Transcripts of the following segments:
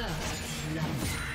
First blood.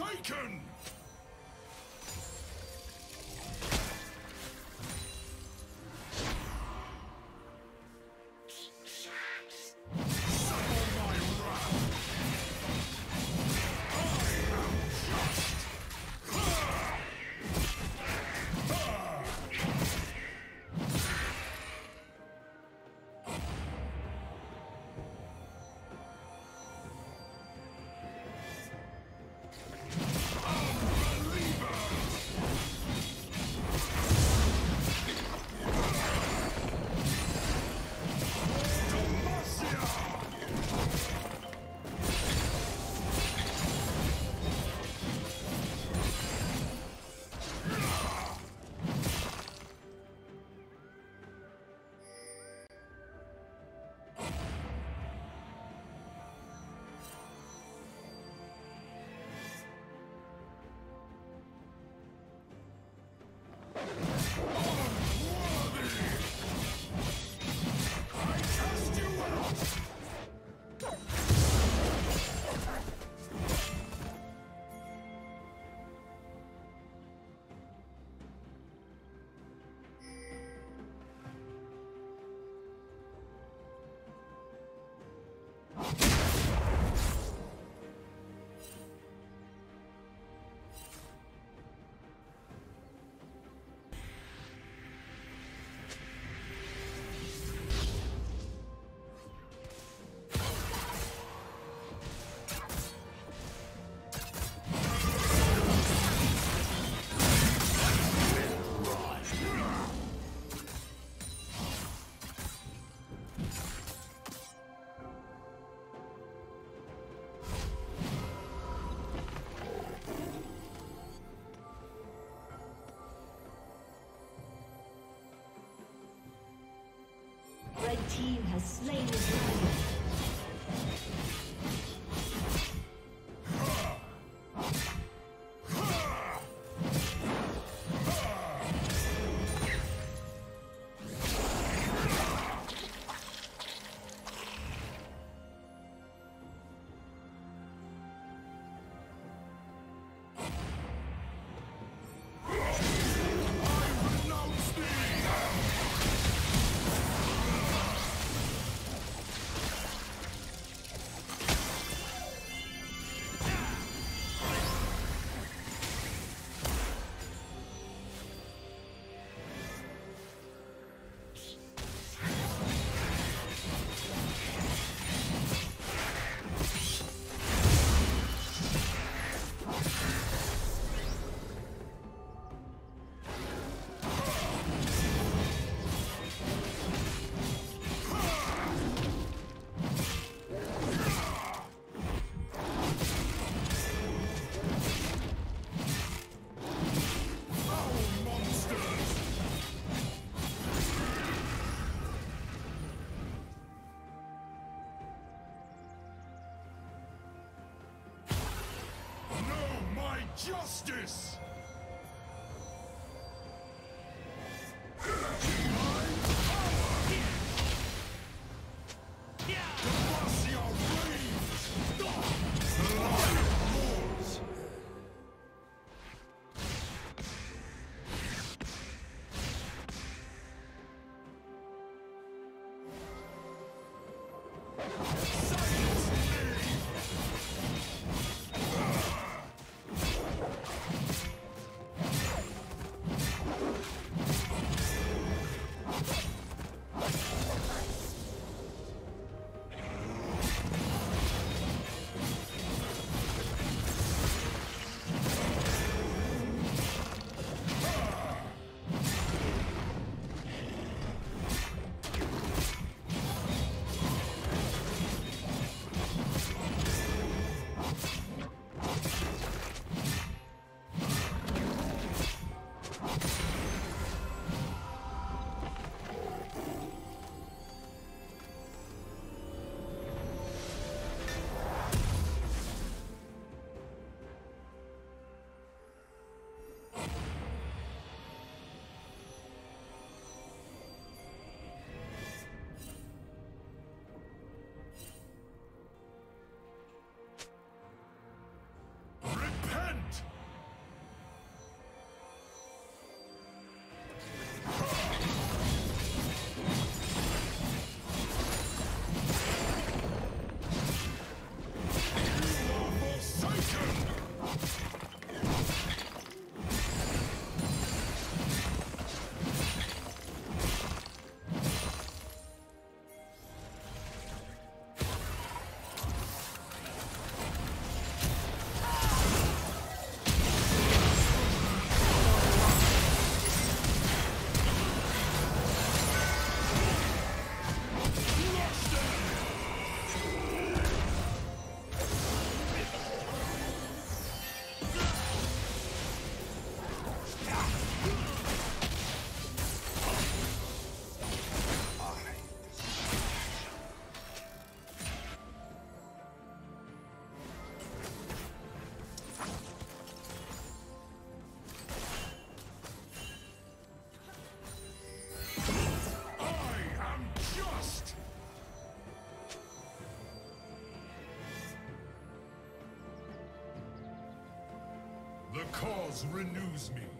Forsaken! Has slain justice! Cause renews me.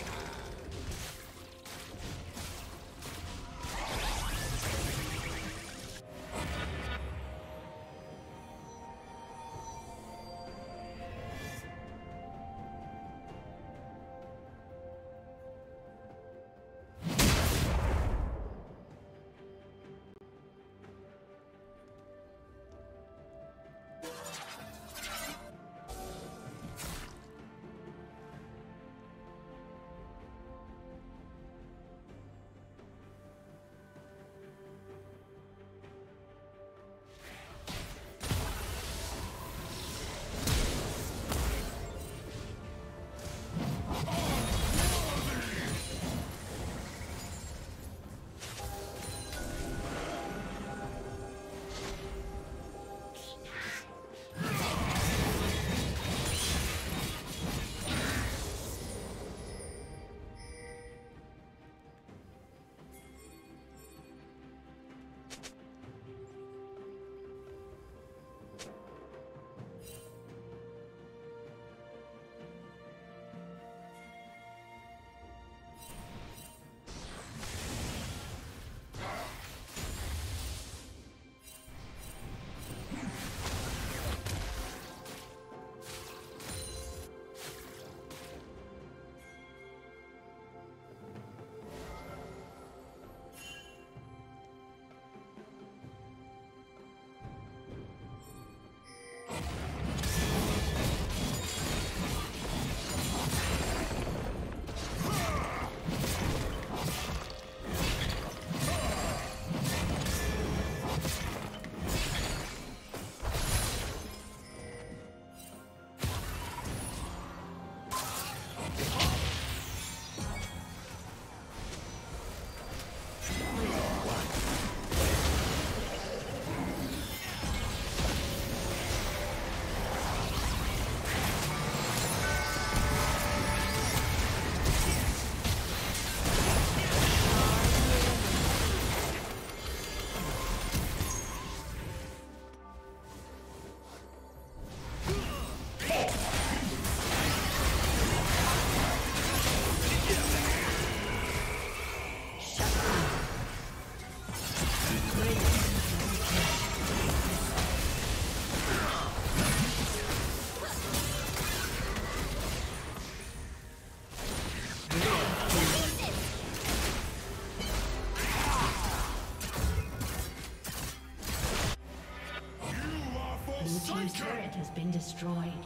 has been destroyed.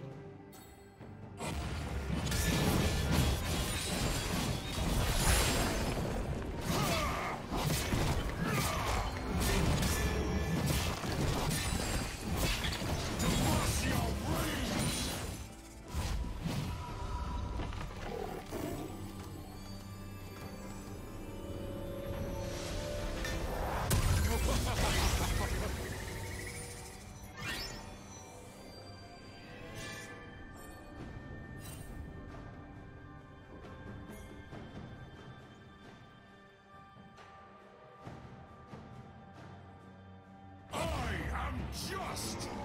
Just!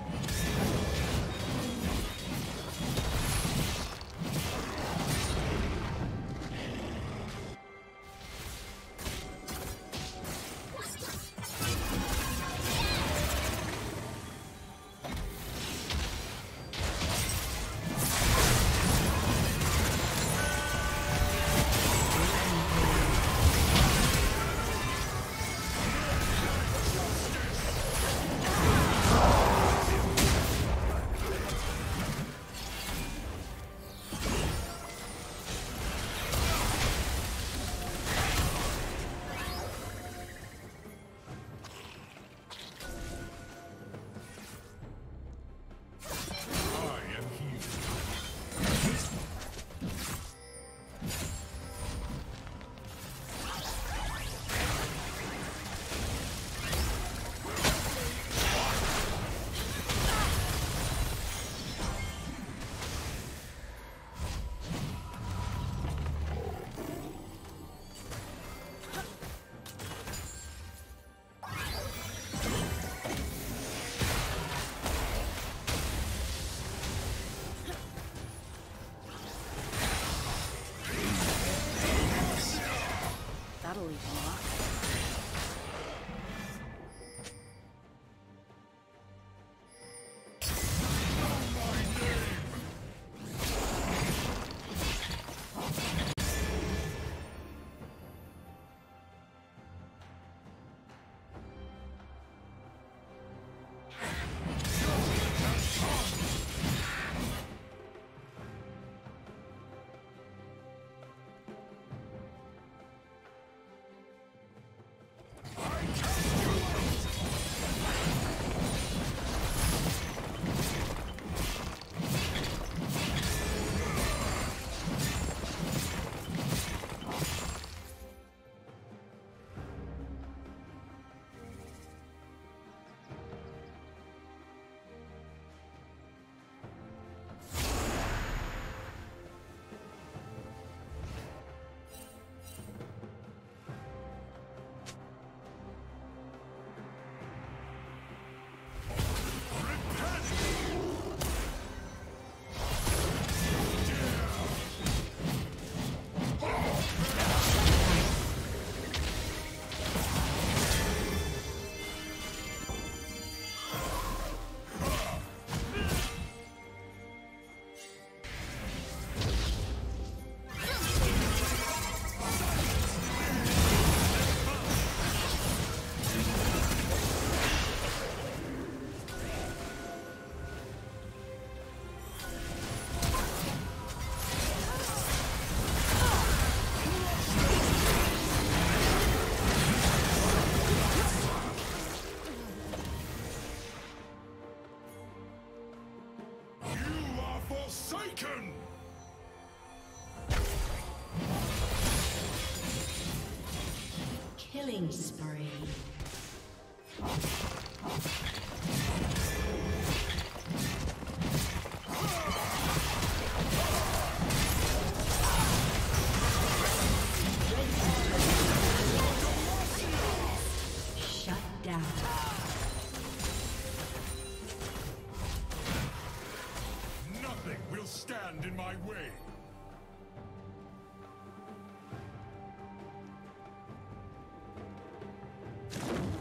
Killing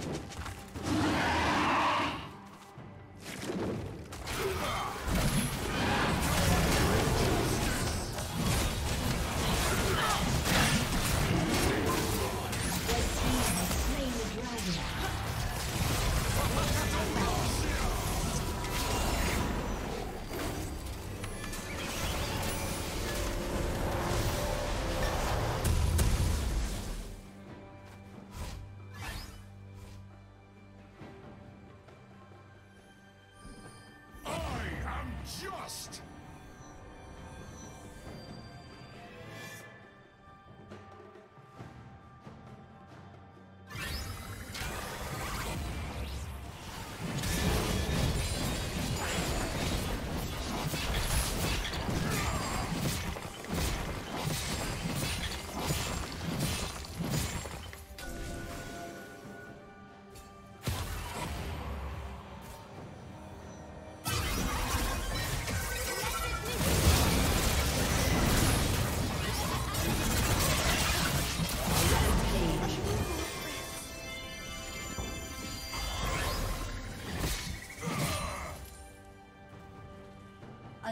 spree.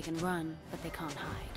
They can run, but they can't hide.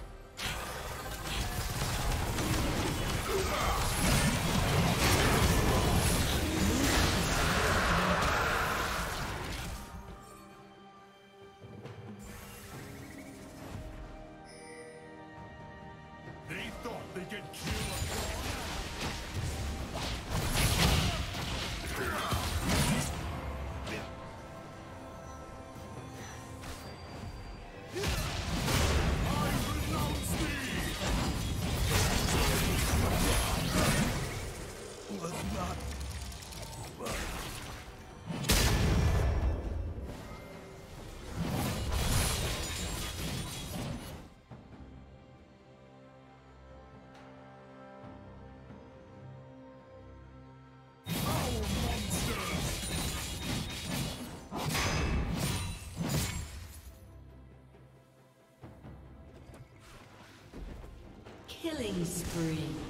Killing spree.